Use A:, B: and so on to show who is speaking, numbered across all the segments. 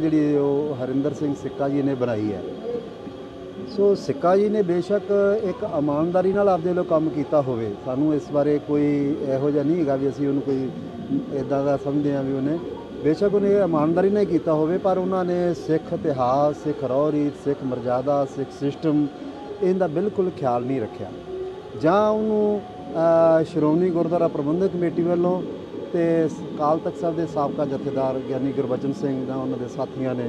A: ਜਿਹੜੀ ਉਹ ਹਰਿੰਦਰ ਸਿੰਘ ਸਿੱਕਾ ਜੀ ਨੇ ਬਣਾਈ ਹੈ। ਸੋ ਸਿੱਕਾ ਜੀ ਨੇ ਬੇਸ਼ੱਕ ਇੱਕ ਇਮਾਨਦਾਰੀ ਨਾਲ ਆਪਦੇ ਵੱਲੋਂ ਕੰਮ ਕੀਤਾ ਹੋਵੇ। ਸਾਨੂੰ ਇਸ ਬਾਰੇ ਕੋਈ ਇਹੋ ਜਿਹਾ ਨਹੀਂ ਹੈਗਾ ਵੀ ਅਸੀਂ ਉਹਨੂੰ ਕੋਈ ਇਦਾਂ ਦਾ ਸਮਝਦੇ ਹਾਂ ਵੀ ਉਹਨੇ ਬੇਸ਼ੱਕ ਉਹਨੇ ਇਮਾਨਦਾਰੀ ਨਾਲ ਹੀ ਕੀਤਾ ਹੋਵੇ, ਪਰ ਉਹਨਾਂ ਨੇ ਸਿੱਖ ਇਤਿਹਾਸ, ਸਿੱਖ ਰਹੁ ਰੀਤ ਸਿੱਖ ਮਰਜ਼ਾਦਾ, ਸਿੱਖ ਸਿਸਟਮ ਇਹਦਾ ਬਿਲਕੁਲ ਖਿਆਲ ਨਹੀਂ ਰੱਖਿਆ। ਜਾਂ ਉਹਨੂੰ ਸ਼੍ਰੋਮਣੀ ਗੁਰਦੁਆਰਾ ਪ੍ਰਬੰਧਕ ਕਮੇਟੀ ਵੱਲੋਂ ਤੇ ਕਾਲ ਤਖਤ ਸਾਹਿਬ ਦੇ ਸਾਬਕਾ ਜਥੇਦਾਰ ਗਿਆਨੀ ਗੁਰਬਚਨ ਸਿੰਘ ਜਾਂ ਉਹਨਾਂ ਦੇ ਸਾਥੀਆਂ ਨੇ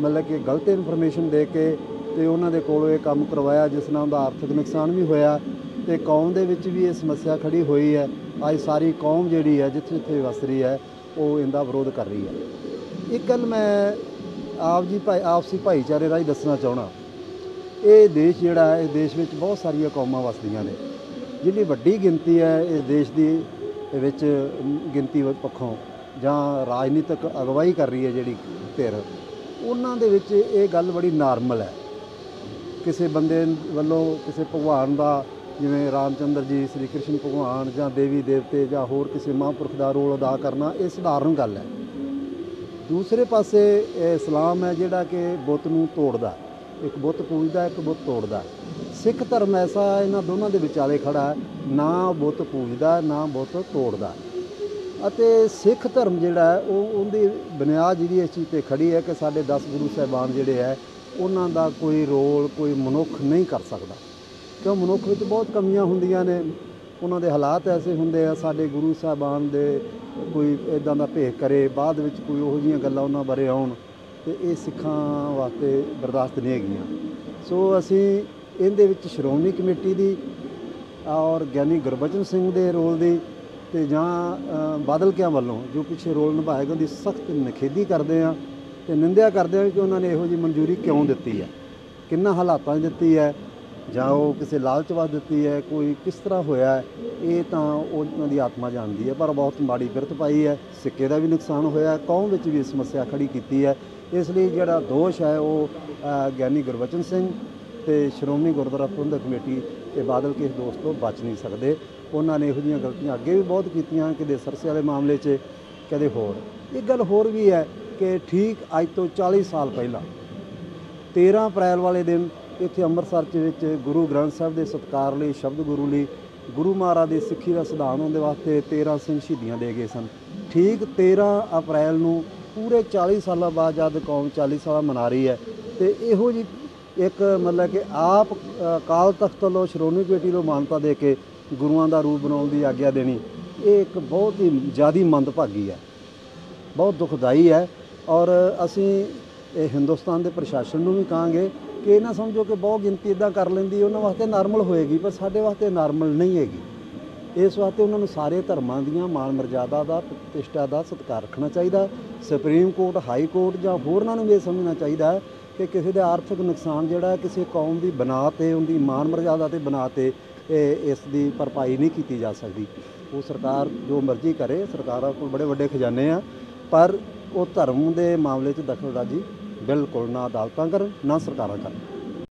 A: ਮਤਲਬ ਕਿ ਗਲਤ ਇਨਫੋਰਮੇਸ਼ਨ ਦੇ ਕੇ ਤੇ ਉਹਨਾਂ ਦੇ ਕੋਲੋਂ ਇਹ ਕੰਮ ਕਰਵਾਇਆ, ਜਿਸ ਨਾਲ ਉਹਦਾ ਆਰਥਿਕ ਨੁਕਸਾਨ ਵੀ ਹੋਇਆ ਤੇ ਕੌਮ ਦੇ ਵਿੱਚ ਵੀ ਇਹ ਸਮੱਸਿਆ ਖੜੀ ਹੋਈ ਹੈ। ਅੱਜ ਸਾਰੀ ਕੌਮ ਜਿਹੜੀ ਹੈ ਜਿੱਥੇ ਜਿੱਥੇ ਵਸ ਰਹੀ ਹੈ, ਉਹ ਇਹਦਾ ਵਿਰੋਧ ਕਰ ਰਹੀ ਹੈ। ਇੱਕ ਗੱਲ ਮੈਂ ਆਪ ਜੀ ਭਾਈ ਆਪਸੀ ਭਾਈਚਾਰੇ ਰਾਹੀਂ ਦੱਸਣਾ ਚਾਹਣਾ ਇਹ ਦੇਸ਼ ਜਿਹੜਾ ਹੈ ਇਹ ਦੇਸ਼ ਵਿੱਚ ਬਹੁਤ ਸਾਰੀਆਂ ਕੌਮਾਂ ਵਸਦੀਆਂ ਨੇ। ਜਿਹੜੀ ਵੱਡੀ ਗਿਣਤੀ ਹੈ, ਇਸ ਦੇਸ਼ ਦੀ ਦੇ ਵਿੱਚ ਗਿਣਤੀ ਪੱਖੋਂ ਜਾਂ ਰਾਜਨੀਤਿਕ ਅਗਵਾਈ ਕਰ ਰਹੀ ਹੈ ਜਿਹੜੀ ਧਿਰ, ਉਹਨਾਂ ਦੇ ਵਿੱਚ ਇਹ ਗੱਲ ਬੜੀ ਨਾਰਮਲ ਹੈ। ਕਿਸੇ ਬੰਦੇ ਵੱਲੋਂ ਕਿਸੇ ਭਗਵਾਨ ਦਾ, ਜਿਵੇਂ ਰਾਮਚੰਦਰ ਜੀ, ਸ੍ਰੀ ਕ੍ਰਿਸ਼ਨ ਭਗਵਾਨ ਜਾਂ ਦੇਵੀ ਦੇਵਤੇ ਜਾਂ ਹੋਰ ਕਿਸੇ ਮਹਾਂਪੁਰਖ ਦਾ ਰੋਲ ਅਦਾ ਕਰਨਾ, ਇਹ ਸਧਾਰਨ ਗੱਲ ਹੈ। ਦੂਸਰੇ ਪਾਸੇ ਇਹ ਇਸਲਾਮ ਹੈ ਜਿਹੜਾ ਕਿ ਬੁੱਤ ਨੂੰ ਤੋੜਦਾ। ਇੱਕ ਬੁੱਤ ਪੂਜਦਾ, ਇੱਕ ਬੁੱਤ ਤੋੜਦਾ। ਸਿੱਖ ਧਰਮ ਐਸਾ ਇਹਨਾਂ ਦੋਨਾਂ ਦੇ ਵਿਚਾਲੇ ਖੜਾ ਹੈ। ਨਾ ਬੁੱਤ ਪੂਜਦਾ, ਨਾ ਬੁੱਤ ਤੋੜਦਾ। ਅਤੇ ਸਿੱਖ ਧਰਮ ਜਿਹੜਾ ਉਹ ਉਹਦੀ ਬੁਨਿਆਦ ਜਿਹੜੀ ਇਸ ਚੀਜ਼ ਤੇ ਖੜੀ ਹੈ ਕਿ ਸਾਡੇ 10 ਗੁਰੂ ਸਾਹਿਬਾਨ ਜਿਹੜੇ ਹੈ, ਉਹਨਾਂ ਦਾ ਕੋਈ ਰੋਲ, ਕੋਈ ਮਨੁੱਖ ਨਹੀਂ ਕਰ ਸਕਦਾ। ਕਿਉਂ? ਮਨੁੱਖ ਵਿੱਚ ਬਹੁਤ ਕਮੀਆਂ ਹੁੰਦੀਆਂ ਨੇ। ਉਹਨਾਂ ਦੇ ਹਾਲਾਤ ਐਸੇ ਹੁੰਦੇ ਆ, ਸਾਡੇ ਗੁਰੂ ਸਾਹਿਬਾਨ ਦੇ ਕੋਈ ਇਦਾਂ ਦਾ ਭੇਖ ਕਰੇ, ਬਾਅਦ ਵਿੱਚ ਕੋਈ ਉਹੋ ਜਿਹੀਆਂ ਗੱਲਾਂ ਉਹਨਾਂ ਬਾਰੇ ਆਉਣ, ਤੇ ਇਹ ਸਿੱਖਾਂ ਵਾਸਤੇ ਬਰਦਾਸ਼ਤ ਨਹੀਂ ਹੈਗੀਆਂ। ਸੋ ਅਸੀਂ ਇਹਦੇ ਵਿੱਚ ਸ਼੍ਰੋਮਣੀ ਕਮੇਟੀ ਦੀ ਔਰ ਗਿਆਨੀ ਗੁਰਬਚਨ ਸਿੰਘ ਦੇ ਰੋਲ ਦੀ ਤੇ ਜਾਂ ਅ, ਬਾਦਲ ਕਿਆਂ ਵੱਲੋਂ ਜੋ ਪਿੱਛੇ ਰੋਲ ਨਿਭਾਏਗਾ ਉਹਦੀ ਸਖਤ ਨਿਖੇਧੀ ਕਰਦੇ ਆ ਤੇ ਨਿੰਦਿਆ ਕਰਦੇ ਆ ਕਿ ਉਹਨਾਂ ਨੇ ਇਹੋ ਜਿਹੀ ਮਨਜ਼ੂਰੀ ਕਿਉਂ ਦਿੱਤੀ ਹੈ? ਕਿੰਨਾ ਹਾਲਾਤਾਂ ਦਿੱਤੀ ਹੈ? ਜਾਂ ਉਹ ਕਿਸੇ ਲਾਲਚ ਵਾਸਤੇ ਦਿੱਤੀ ਹੈ? ਕੋਈ ਕਿਸ ਤਰ੍ਹਾਂ ਹੋਇਆ ਇਹ ਤਾਂ ਉਹਨਾਂ ਦੀ ਆਤਮਾ ਜਾਣਦੀ ਹੈ ਪਰ ਬਹੁਤ ਮਾੜੀ ਬਿਰਤ ਪਾਈ ਹੈ ਸਿੱਕੇ ਦਾ ਵੀ ਨੁਕਸਾਨ ਹੋਇਆ ਕੌਮ ਵਿੱਚ ਵੀ ਸਮੱਸਿਆ ਖੜੀ ਕੀਤੀ ਹੈ। ਇਸ ਲਈ ਜਿਹੜਾ ਦੋਸ਼ ਹੈ ਉਹ ਗਿਆਨੀ ਗੁਰਬਚਨ ਸਿੰਘ ਤੇ ਸ਼੍ਰੋਮਣੀ ਗੁਰਦੁਆਰਾ ਪ੍ਰਬੰਧਕ ਕਮੇਟੀ ਤੇ ਬਾਦਲ ਕੇ ਦੋਸਤ ਤੋਂ ਬਚ ਨਹੀਂ ਸਕਦੇ। ਉਹਨਾਂ ਨੇ ਇਹੋ ਜਿਹੀਆਂ ਗਲਤੀਆਂ ਅੱਗੇ ਵੀ ਬਹੁਤ ਕੀਤੀਆਂ, ਕਿਤੇ ਸਰਸੇ ਵਾਲੇ ਮਾਮਲੇ 'ਚ ਕਦੇ ਹੋਰ। ਇੱਕ ਗੱਲ ਹੋਰ ਵੀ ਹੈ ਕਿ ਠੀਕ ਅੱਜ ਤੋਂ 40 ਸਾਲ ਪਹਿਲਾਂ 13 ਅਪ੍ਰੈਲ ਵਾਲੇ ਦਿਨ ਇੱਥੇ ਅੰਮ੍ਰਿਤਸਰ ਚ ਵਿੱਚ ਗੁਰੂ ਗ੍ਰੰਥ ਸਾਹਿਬ ਦੇ ਸਤਿਕਾਰ ਲਈ, ਸ਼ਬਦ ਗੁਰੂ ਲਈ ਗੁਰੂ ਮਹਾਰਾਜ ਦੀ ਸਿੱਖੀ ਦਾ ਸਿਧਾਂਤ ਹੋਣ ਦੇ ਵਾਸਤੇ 13 ਸਿੰਘ ਸ਼ਹੀਦੀਆਂ ਦੇ ਗਏ ਸਨ। ਠੀਕ 13 ਅਪ੍ਰੈਲ ਨੂੰ ਪੂਰੇ 40 ਸਾਲਾਂ ਬਾਅਦ ਜਦ ਕੌਮ 40 ਸਾਲਾ ਮਨਾ ਰਹੀ ਹੈ, ਤੇ ਇਹੋ ਜੀ ਇੱਕ ਮਤਲਬ ਕਿ ਆਪ ਅ, ਅਕਾਲ ਤਖਤ ਵੱਲੋਂ ਸ਼੍ਰੋਮਣੀ ਕਮੇਟੀ ਨੂੰ ਮਾਨਤਾ ਦੇ ਕੇ ਗੁਰੂਆਂ ਦਾ ਰੂਪ ਬਣਾਉਣ ਦੀ ਆਗਿਆ ਦੇਣੀ ਇਹ ਇੱਕ ਬਹੁਤ ਹੀ ਜ਼ਿਆਦੀ ਮੰਦਭਾਗੀ ਹੈ। ਬਹੁਤ ਦੁਖਦਾਈ ਹੈ ਔਰ ਅਸੀਂ ਇਹ ਹਿੰਦੁਸਤਾਨ ਦੇ ਪ੍ਰਸ਼ਾਸਨ ਨੂੰ ਵੀ ਕਹਾਂਗੇ ਕਿ ਇਹ ਨਾ ਸਮਝੋ ਕਿ ਬਹੁਤ ਗਿਣਤੀ ਇਦਾਂ ਕਰ ਲੈਂਦੀ ਉਹਨਾਂ ਵਾਸਤੇ ਨਾਰਮਲ ਹੋਏਗੀ ਪਰ ਸਾਡੇ ਵਾਸਤੇ ਨਾਰਮਲ ਨਹੀਂ ਹੈਗੀ। ਇਸ ਵਾਸਤੇ ਉਹਨਾਂ ਨੂੰ ਸਾਰੇ ਧਰਮਾਂ ਦੀਆਂ ਮਾਨ ਮਰਜ਼ਾਦਾ ਦਾ ਪ੍ਰਤਿਸ਼ਠਾ ਦਾ ਸਤਿਕਾਰ ਰੱਖਣਾ ਚਾਹੀਦਾ। ਸੁਪਰੀਮ ਕੋਰਟ ਹਾਈ ਕੋਰਟ ਜਾਂ ਹੋਰਨਾਂ ਨੂੰ ਵੀ ਇਹ ਸਮਝਣਾ ਚਾਹੀਦਾ ਕਿ ਕਿਸੇ ਦਾ ਆਰਥਿਕ ਨੁਕਸਾਨ ਜਿਹੜਾ ਕਿਸੇ ਕੌਮ ਦੀ ਬਣਾ ਤੇ, ਉਹਦੀ ਮਾਨ ਮਰਜ਼ਾਦਾ ਤੇ ਬਣਾ ਤੇ ਇਹ ਇਸ ਦੀ ਭਰਪਾਈ ਨਹੀਂ ਕੀਤੀ ਜਾ ਸਕਦੀ। ਉਹ ਸਰਕਾਰ ਜੋ ਮਰਜ਼ੀ ਕਰੇ, ਸਰਕਾਰਾਂ ਕੋਲ ਬੜੇ ਵੱਡੇ ਖਜ਼ਾਨੇ ਆ, ਪਰ ਉਹ ਧਰਮ ਦੇ ਮਾਮਲੇ 'ਚ ਦਖਲਅੰਦਾਜ਼ੀ ਬਿਲਕੁਲ ਨਾ ਅਦਾਲਤਾਂ ਕਰਨ, ਨਾ ਸਰਕਾਰਾਂ ਕਰਨ।